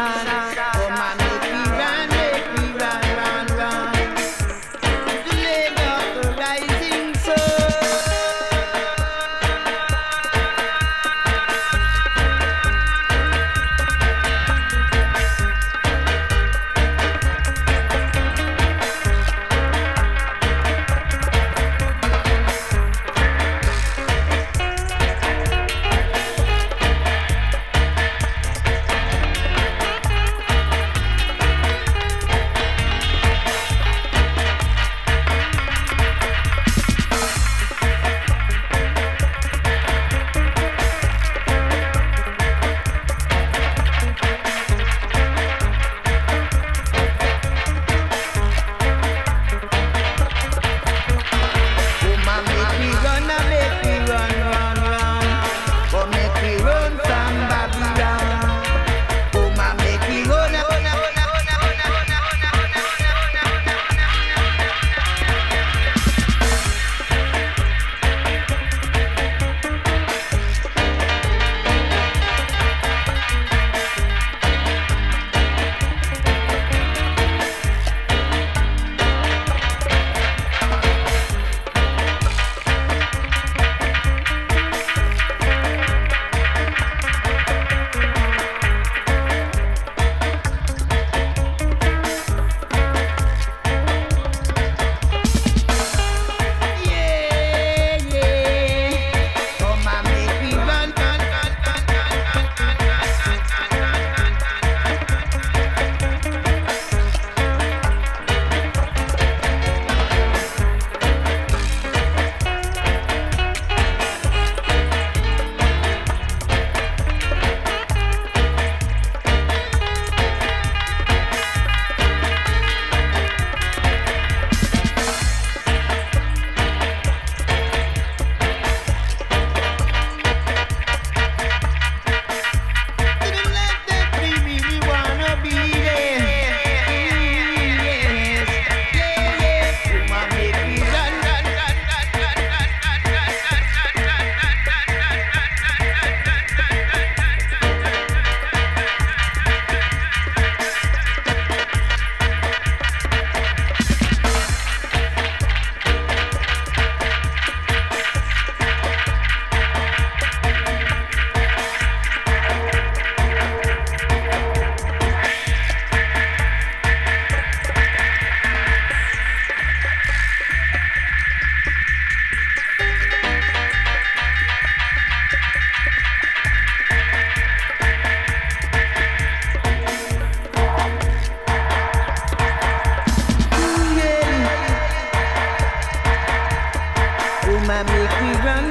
the I make me run.